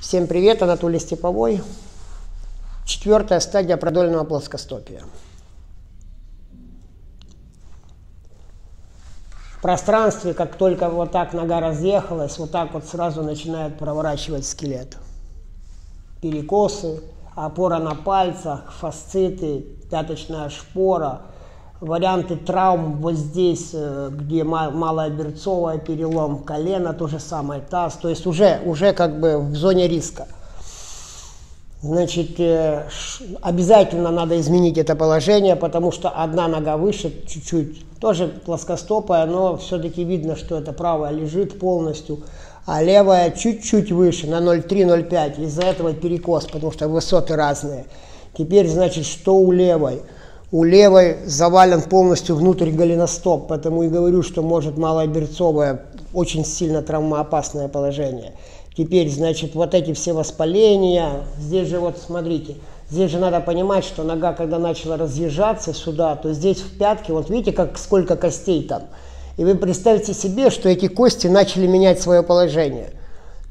Всем привет, Анатолий Степовой. Четвертая стадия продольного плоскостопия. В пространстве, как только вот так нога разъехалась, вот так вот сразу начинает проворачивать скелет. Перекосы, опора на пальцах, фасциты, пяточная шпора – варианты травм вот здесь, э, где малая берцовая перелом колена, то же самое, таз, то есть уже, уже как бы в зоне риска. Значит, э, обязательно надо изменить это положение, потому что одна нога выше чуть-чуть, тоже плоскостопая, но все-таки видно, что это правая лежит полностью, а левая чуть-чуть выше, на 0,3-0,5. Из-за этого перекос, потому что высоты разные. Теперь, значит, что у левой? У левой завален полностью внутрь голеностоп, поэтому и говорю, что может малоберцовое очень сильно травмоопасное положение. Теперь, значит, вот эти все воспаления, здесь же вот, смотрите, здесь же надо понимать, что нога, когда начала разъезжаться сюда, то здесь в пятке, вот видите, как сколько костей там. И вы представьте себе, что эти кости начали менять свое положение.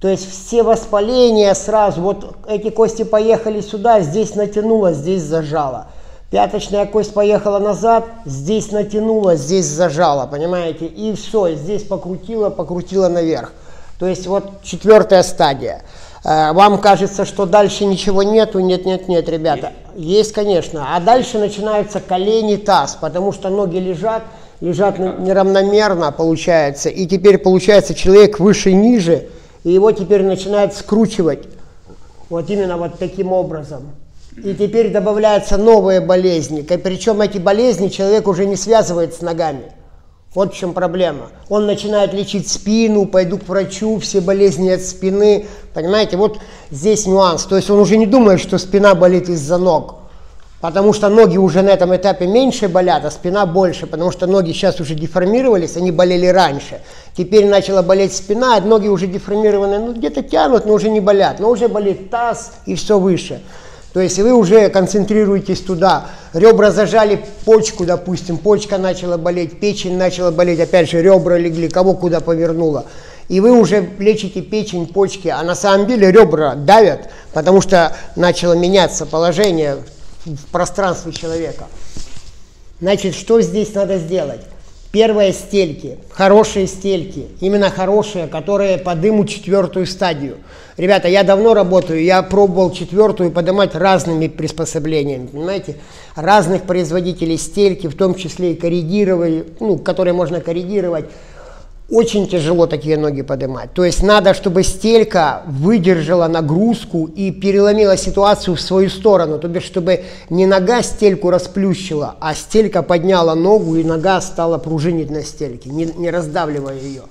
То есть все воспаления сразу, вот эти кости поехали сюда, здесь натянуло, здесь зажало. Пяточная кость поехала назад, здесь натянула, здесь зажала, понимаете? И все, здесь покрутила, покрутила наверх. То есть вот четвертая стадия. Э, вам кажется, что дальше ничего нету? Нет, нет, нет, ребята. Есть, есть конечно. А дальше начинаются колени, таз, потому что ноги лежат, лежат неравномерно, получается. И теперь получается человек выше, ниже, и его теперь начинает скручивать. Вот именно вот таким образом. И теперь добавляются новые болезни. Причем эти болезни человек уже не связывает с ногами. Вот в чем проблема. Он начинает лечить спину, пойду к врачу, все болезни от спины. Понимаете, вот здесь нюанс. То есть он уже не думает, что спина болит из-за ног. Потому что ноги уже на этом этапе меньше болят, а спина больше. Потому что ноги сейчас уже деформировались, они болели раньше. Теперь начала болеть спина, ноги уже деформированы, ну где-то тянут, но уже не болят. Но уже болит таз и все выше. То есть вы уже концентрируетесь туда. Ребра зажали почку, допустим, почка начала болеть, печень начала болеть, опять же ребра легли, кого куда повернуло. И вы уже лечите печень, почки, а на самом деле ребра давят, потому что начало меняться положение в пространстве человека. Значит, что здесь надо сделать? Первые стельки, хорошие стельки, именно хорошие, которые подымут четвертую стадию. Ребята, я давно работаю, я пробовал четвертую поднимать разными приспособлениями, понимаете? Разных производителей стельки, в том числе и коррегировать, ну, которые можно коррегировать. Очень тяжело такие ноги поднимать. То есть надо, чтобы стелька выдержала нагрузку и переломила ситуацию в свою сторону. То бишь, чтобы не нога стельку расплющила, а стелька подняла ногу и нога стала пружинить на стельке, не, не раздавливая ее.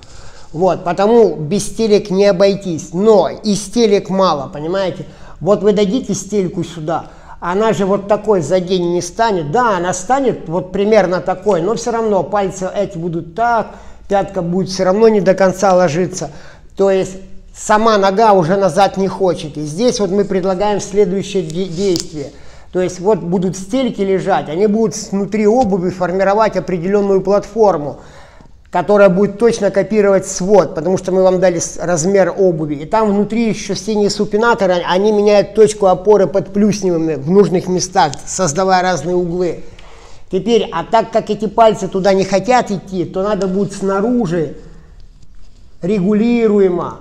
Вот, потому без стелек не обойтись. Но и стелек мало, понимаете? Вот вы дадите стельку сюда, она же вот такой за день не станет. Да, она станет вот примерно такой, но все равно пальцы эти будут так, пятка будет все равно не до конца ложиться. То есть сама нога уже назад не хочет. И здесь вот мы предлагаем следующее действие. То есть вот будут стельки лежать, они будут внутри обуви формировать определенную платформу, которая будет точно копировать свод, потому что мы вам дали размер обуви. И там внутри еще синие супинаторы, они меняют точку опоры под плюсневыми в нужных местах, создавая разные углы. Теперь, а так как эти пальцы туда не хотят идти, то надо будет снаружи регулируемо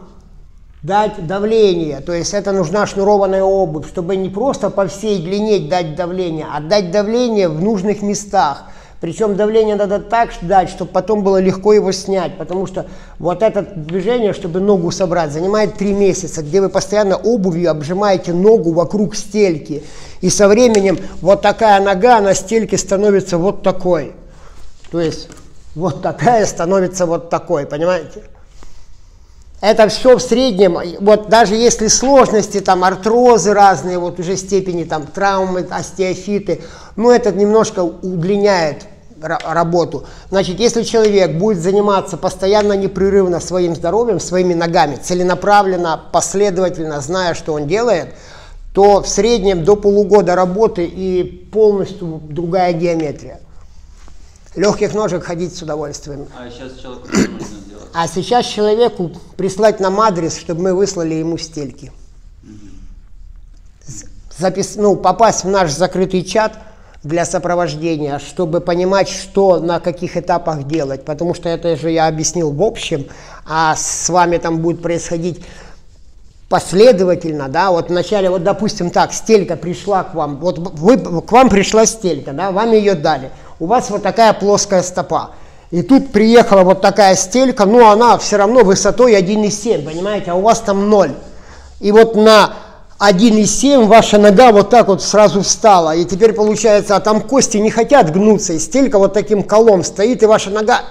дать давление. То есть это нужна шнурованная обувь, чтобы не просто по всей длине дать давление, а дать давление в нужных местах – причем давление надо так дать, чтобы потом было легко его снять, потому что вот это движение, чтобы ногу собрать, занимает 3 месяца, где вы постоянно обувью обжимаете ногу вокруг стельки. И со временем вот такая нога на стельке становится вот такой. То есть вот такая становится вот такой, понимаете? Это все в среднем, вот даже если сложности, там артрозы разные, вот уже степени там травмы, остеофиты, ну это немножко удлиняет работу. Значит, если человек будет заниматься постоянно непрерывно своим здоровьем, своими ногами, целенаправленно, последовательно, зная, что он делает, то в среднем до полугода работы и полностью другая геометрия. Легких ножек ходить с удовольствием. А сейчас человеку что нужно делать? А сейчас человеку прислать нам адрес, чтобы мы выслали ему стельки. запис, ну, попасть в наш закрытый чат для сопровождения, чтобы понимать, что на каких этапах делать, потому что это же я объяснил в общем, а с вами там будет происходить последовательно, да, вот вначале, вот допустим так, стелька пришла к вам, вот вы, к вам пришла стелька, да, вам ее дали, у вас вот такая плоская стопа, и тут приехала вот такая стелька, но она все равно высотой 1,7, понимаете, а у вас там 0. И вот на 1,7 ваша нога вот так вот сразу встала. И теперь получается, а там кости не хотят гнуться, и стелька вот таким колом стоит, и ваша нога...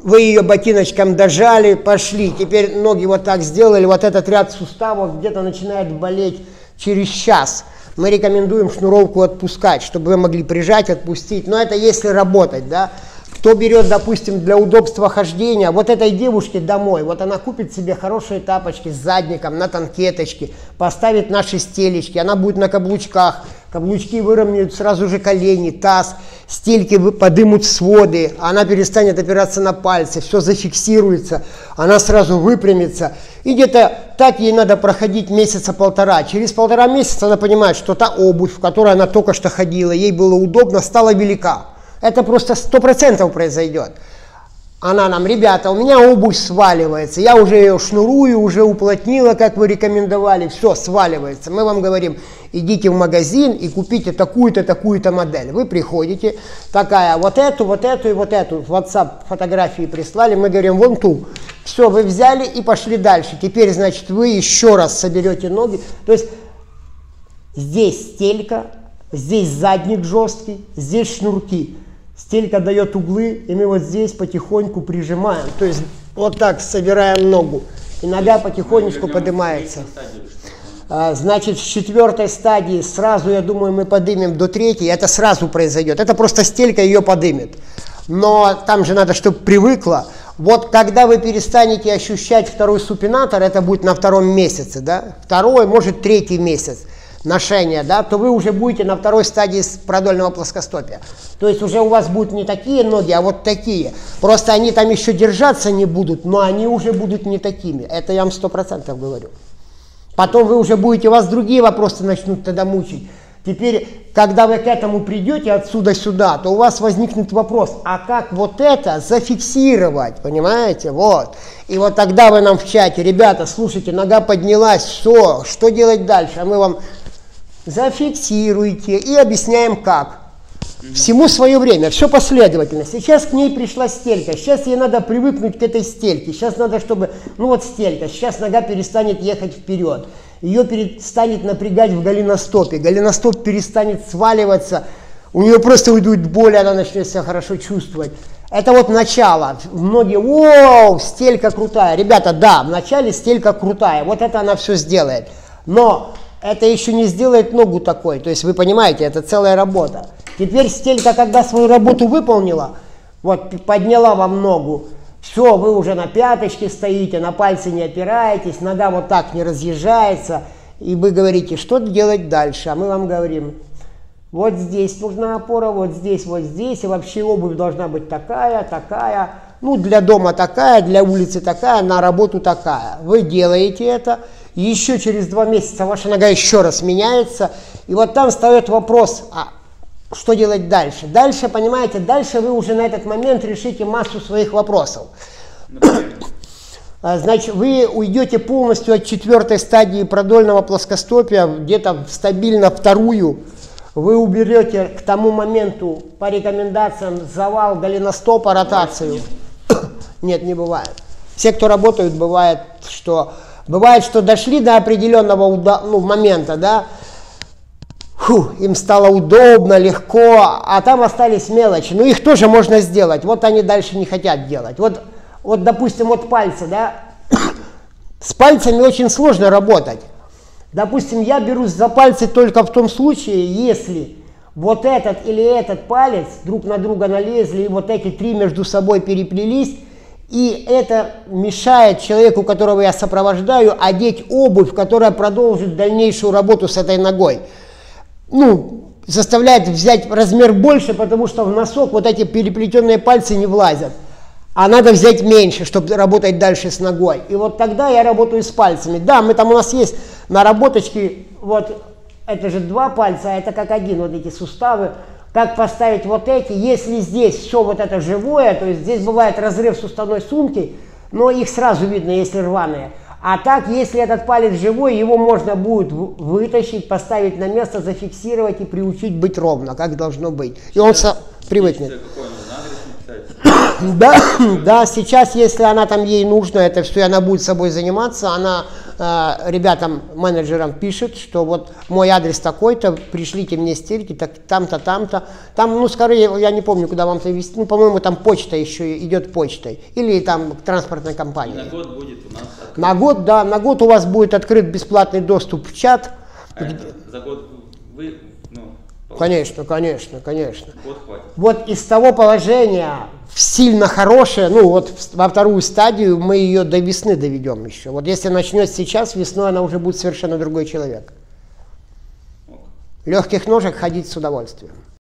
Вы ее ботиночком дожали, пошли. Теперь ноги вот так сделали, вот этот ряд суставов где-то начинает болеть через час мы рекомендуем шнуровку отпускать, чтобы вы могли прижать, отпустить. Но это если работать, да. Кто берет, допустим, для удобства хождения, вот этой девушке домой, вот она купит себе хорошие тапочки с задником, на танкеточке, поставит наши стелечки, она будет на каблучках, каблучки выровняют сразу же колени, таз, стельки подымут своды, она перестанет опираться на пальцы, все зафиксируется, она сразу выпрямится. И где-то так ей надо проходить месяца полтора. Через полтора месяца она понимает, что та обувь, в которой она только что ходила, ей было удобно, стала велика. Это просто сто процентов произойдет. Она нам, ребята, у меня обувь сваливается, я уже ее шнурую, уже уплотнила, как вы рекомендовали, все, сваливается. Мы вам говорим, идите в магазин и купите такую-то, такую-то модель. Вы приходите, такая, вот эту, вот эту и вот эту, в WhatsApp фотографии прислали, мы говорим, вон ту. Все, вы взяли и пошли дальше. Теперь, значит, вы еще раз соберете ноги. То есть здесь стелька, здесь задник жесткий, здесь шнурки. Стелька дает углы, и мы вот здесь потихоньку прижимаем. То есть вот так собираем ногу. И нога потихонечку поднимается. А, значит, с четвертой стадии сразу, я думаю, мы подымем до третьей. Это сразу произойдет. Это просто стелька ее подымет. Но там же надо, чтобы привыкла. Вот когда вы перестанете ощущать второй супинатор, это будет на втором месяце, да? Второй, может, третий месяц ношения, да, то вы уже будете на второй стадии продольного плоскостопия. То есть уже у вас будут не такие ноги, а вот такие. Просто они там еще держаться не будут, но они уже будут не такими. Это я вам сто процентов говорю. Потом вы уже будете, у вас другие вопросы начнут тогда мучить. Теперь, когда вы к этому придете отсюда сюда, то у вас возникнет вопрос, а как вот это зафиксировать, понимаете, вот. И вот тогда вы нам в чате, ребята, слушайте, нога поднялась, все, что делать дальше? А мы вам зафиксируйте и объясняем как. Всему свое время, все последовательно. Сейчас к ней пришла стелька, сейчас ей надо привыкнуть к этой стельке. Сейчас надо, чтобы, ну вот стелька, сейчас нога перестанет ехать вперед. Ее перестанет напрягать в голеностопе. Голеностоп перестанет сваливаться. У нее просто уйдут боли, она начнет себя хорошо чувствовать. Это вот начало. Многие, о, стелька крутая. Ребята, да, в начале стелька крутая. Вот это она все сделает. Но это еще не сделает ногу такой. То есть вы понимаете, это целая работа. Теперь стелька, когда свою работу выполнила, вот подняла вам ногу, все, вы уже на пяточке стоите, на пальцы не опираетесь, нога вот так не разъезжается, и вы говорите, что делать дальше, а мы вам говорим, вот здесь нужна опора, вот здесь, вот здесь, и вообще обувь должна быть такая, такая, ну для дома такая, для улицы такая, на работу такая. Вы делаете это, еще через два месяца ваша нога еще раз меняется, и вот там встает вопрос, а что делать дальше? Дальше, понимаете, дальше вы уже на этот момент решите массу своих вопросов. А, значит, вы уйдете полностью от четвертой стадии продольного плоскостопия, где-то стабильно вторую. Вы уберете к тому моменту по рекомендациям завал голеностопа, ротацию. Нет, не бывает. Все, кто работают, бывает, что бывает, что дошли до определенного ну, момента, да, фу, им стало удобно, легко, а там остались мелочи. Ну, их тоже можно сделать. Вот они дальше не хотят делать. Вот, вот допустим, вот пальцы, да, с пальцами очень сложно работать. Допустим, я берусь за пальцы только в том случае, если вот этот или этот палец друг на друга налезли, и вот эти три между собой переплелись, и это мешает человеку, которого я сопровождаю, одеть обувь, которая продолжит дальнейшую работу с этой ногой ну, заставляет взять размер больше, потому что в носок вот эти переплетенные пальцы не влазят. а надо взять меньше, чтобы работать дальше с ногой. И вот тогда я работаю с пальцами. Да, мы там у нас есть наработочки, вот это же два пальца, а это как один, вот эти суставы. Как поставить вот эти, если здесь все вот это живое, то есть здесь бывает разрыв суставной сумки, но их сразу видно, если рваные. А так, если этот палец живой, его можно будет вытащить, поставить на место, зафиксировать и приучить быть ровно, как должно быть. И он со... привыкнет. Да, да, сейчас, если она там ей нужно, это все, она будет собой заниматься, она ребятам, менеджерам пишет, что вот мой адрес такой-то, пришлите мне стельки, так, там-то, там-то. Там, ну, скорее, я не помню, куда вам это вести, ну, по-моему, там почта еще идет почтой. Или там транспортная компания. на год будет у нас открыт. На год, да, на год у вас будет открыт бесплатный доступ в чат. А это за год вы, ну, Конечно, конечно, конечно. год хватит. Вот из того положения в сильно хорошее, ну вот во вторую стадию мы ее до весны доведем еще. Вот если начнет сейчас, весной она уже будет совершенно другой человек. Легких ножек ходить с удовольствием.